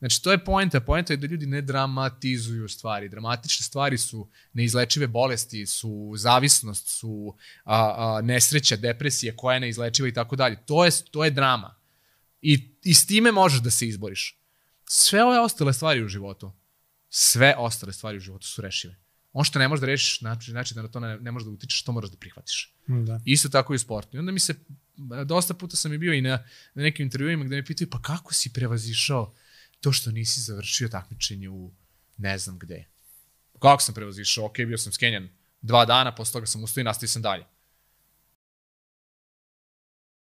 Znači, to je poenta. Poenta je da ljudi ne dramatizuju stvari. Dramatične stvari su neizlečive bolesti, su zavisnost, su a, a, nesreća, depresija koja je neizlečiva i tako dalje. To je, to je drama. I, I s time možeš da se izboriš. Sve ove ostale stvari u životu, sve ostale stvari u životu su rešive. On što ne možeš da rešiš, znači, znači da na to ne, ne možeš da utičeš, to moraš da prihvatiš. Da. Isto tako i u sportu. I onda mi se, dosta puta sam i bio i na, na nekim intervjuima gde me pitaju, pa kako si prevazišao to što nisi završio takmičenje u ne znam gde. Kako sam prevazišao? Ok, bio sam skenjan dva dana, posle toga sam ustao i nastavio sam dalje.